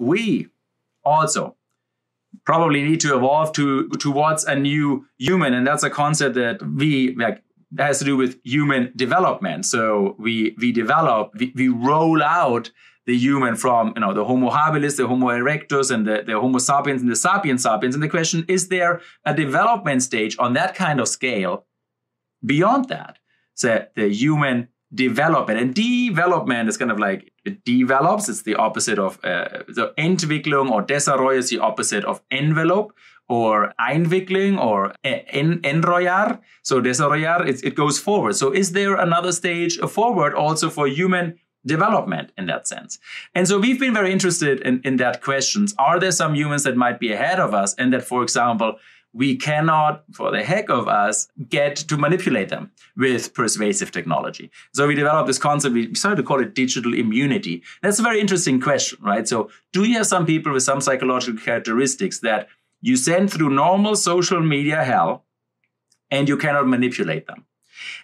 we also probably need to evolve to towards a new human. And that's a concept that we like has to do with human development. So we we develop we, we roll out the human from you know the homo habilis the homo erectus and the, the homo sapiens and the sapiens sapiens. And the question is there a development stage on that kind of scale beyond that? So the human development. And development is kind of like it develops it's the opposite of uh, so entwicklung or desarrollo is the opposite of envelope or einwicklung or en- enrollar so desarrollar it, it goes forward. So is there another stage forward also for human development in that sense? And so we've been very interested in, in that questions. Are there some humans that might be ahead of us and that for example we cannot, for the heck of us, get to manipulate them with persuasive technology. So we developed this concept, we started to call it digital immunity. That's a very interesting question, right? So do you have some people with some psychological characteristics that you send through normal social media hell and you cannot manipulate them?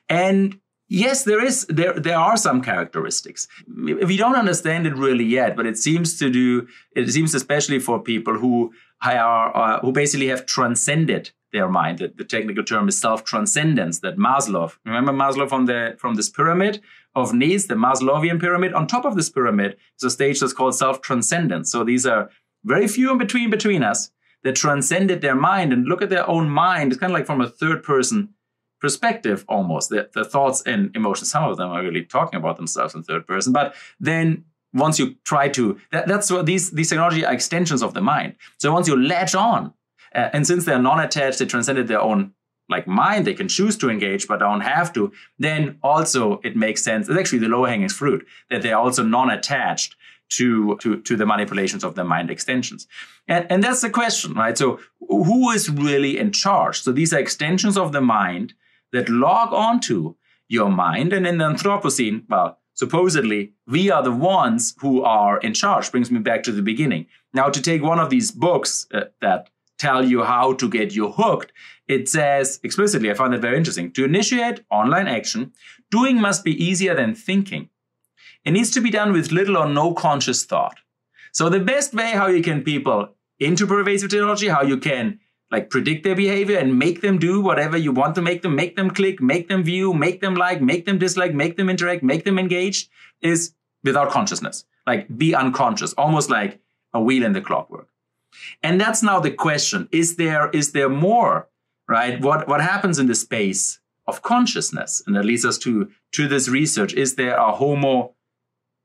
And Yes, there is there there are some characteristics. We don't understand it really yet, but it seems to do it seems especially for people who are uh, who basically have transcended their mind. The, the technical term is self-transcendence. That Maslow, remember Maslow from the from this pyramid of needs, the Maslowian pyramid. On top of this pyramid is a stage that's called self-transcendence. So these are very few in between between us that transcended their mind and look at their own mind. It's kind of like from a third person perspective almost the, the thoughts and emotions some of them are really talking about themselves in third person but then once you try to that, that's what these these technology are extensions of the mind so once you latch on uh, and since they're non-attached they transcended their own like mind they can choose to engage but don't have to then also it makes sense it's actually the low hanging fruit that they're also non-attached to, to, to the manipulations of the mind extensions. And, and that's the question, right? So who is really in charge? So these are extensions of the mind that log onto your mind. And in the Anthropocene, well, supposedly we are the ones who are in charge. Brings me back to the beginning. Now, to take one of these books uh, that tell you how to get you hooked, it says explicitly, I found it very interesting. To initiate online action, doing must be easier than thinking. It needs to be done with little or no conscious thought. So the best way how you can people into pervasive technology, how you can like predict their behavior and make them do whatever you want to make them, make them click, make them view, make them like, make them dislike, make them interact, make them engaged is without consciousness. Like be unconscious, almost like a wheel in the clockwork. And that's now the question. Is there, is there more, right? What, what happens in the space of consciousness? And that leads us to, to this research. Is there a homo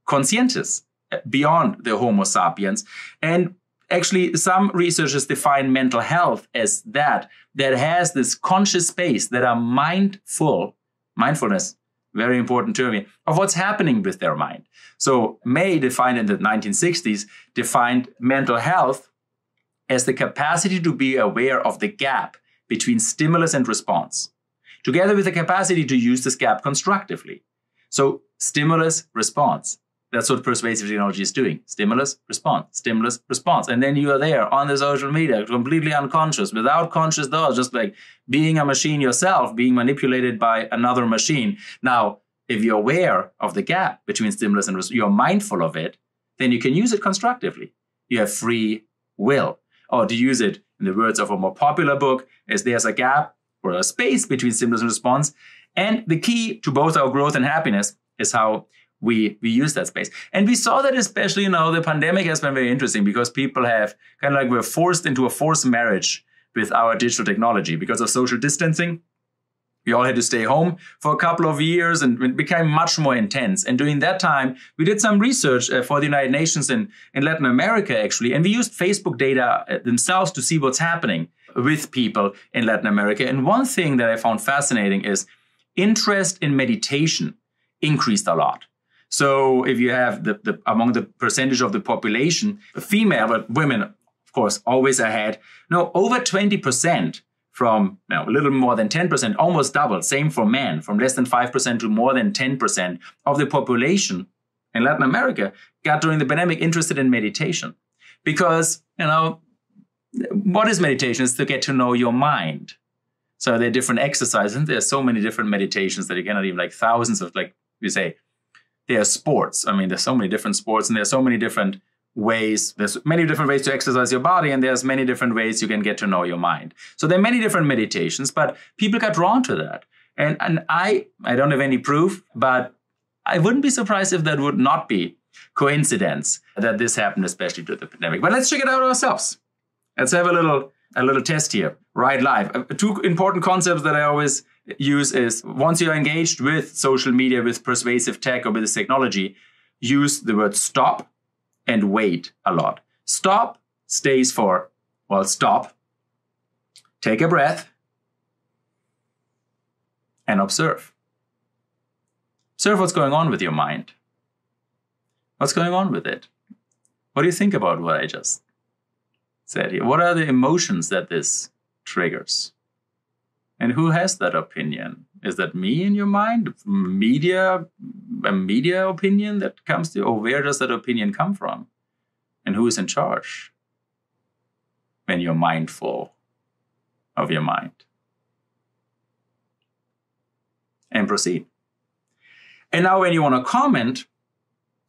conscientis beyond the homo sapiens? And actually some researchers define mental health as that that has this conscious space that are mindful mindfulness very important term here, of what's happening with their mind. So may defined in the 1960s defined mental health as the capacity to be aware of the gap between stimulus and response together with the capacity to use this gap constructively. So stimulus response that's what persuasive technology is doing. Stimulus, response, stimulus, response. And then you are there on the social media, completely unconscious, without conscious thought, just like being a machine yourself, being manipulated by another machine. Now, if you're aware of the gap between stimulus and response, you're mindful of it, then you can use it constructively. You have free will. Or to use it in the words of a more popular book, is there's a gap or a space between stimulus and response. And the key to both our growth and happiness is how we we use that space. And we saw that especially you know the pandemic has been very interesting because people have kind of like we're forced into a forced marriage with our digital technology. Because of social distancing we all had to stay home for a couple of years and it became much more intense. And during that time we did some research uh, for the united nations in, in latin america actually and we used facebook data uh, themselves to see what's happening with people in latin america. And one thing that i found fascinating is interest in meditation increased a lot so if you have the, the among the percentage of the population, female, but women, of course, always ahead. No, over 20% from know, a little more than 10%, almost double. Same for men, from less than 5% to more than 10% of the population in Latin America got during the pandemic interested in meditation. Because, you know, what is meditation? Is to get to know your mind. So there are different exercises, and there are so many different meditations that you cannot even like thousands of like you say there are sports. I mean, there's so many different sports and there's so many different ways. There's many different ways to exercise your body and there's many different ways you can get to know your mind. So there are many different meditations but people got drawn to that. And and i i don't have any proof but i wouldn't be surprised if that would not be coincidence that this happened especially during the pandemic. But let's check it out ourselves. Let's have a little a little test here. Right live. Uh, two important concepts that i always use is once you're engaged with social media with persuasive tech or with this technology use the word stop and wait a lot. Stop stays for, well, stop, take a breath, and observe. Observe what's going on with your mind. What's going on with it? What do you think about what I just said here? What are the emotions that this triggers? And who has that opinion? Is that me in your mind? Media, a media opinion that comes to, or where does that opinion come from? And who is in charge when you're mindful of your mind? And proceed. And now, when you want to comment,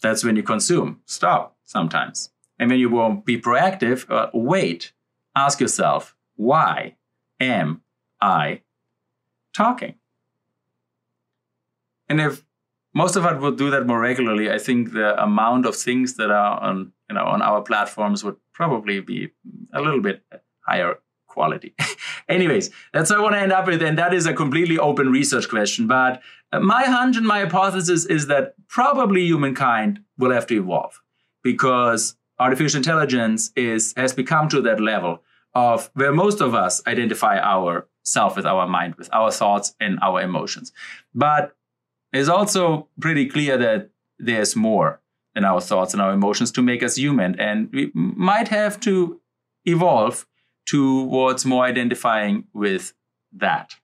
that's when you consume. Stop sometimes. And when you want to be proactive, uh, wait. Ask yourself, why am I talking? And if most of us would do that more regularly, I think the amount of things that are on you know on our platforms would probably be a little bit higher quality. Anyways, that's what I want to end up with, and that is a completely open research question. But my hunch and my hypothesis is that probably humankind will have to evolve because artificial intelligence is has become to that level of where most of us identify our self with our mind, with our thoughts and our emotions. But it's also pretty clear that there's more than our thoughts and our emotions to make us human. And we might have to evolve towards more identifying with that.